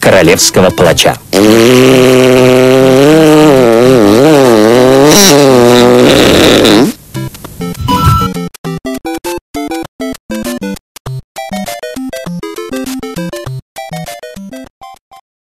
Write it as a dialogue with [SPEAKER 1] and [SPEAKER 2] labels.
[SPEAKER 1] королевского палача.